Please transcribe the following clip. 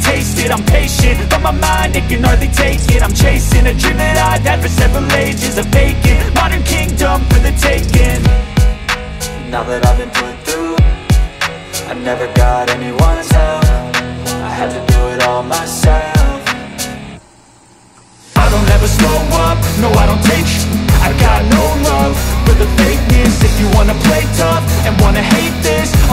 taste it. I'm patient, but my mind, it can hardly take it. I'm chasing a dream that I've had for several ages A vacant, modern kingdom for the taking. Now that I've been put through I never got anyone's help. I had to do it all myself. I don't ever slow up, no I don't take I got no love for the fakeness. If you wanna play tough and wanna hate this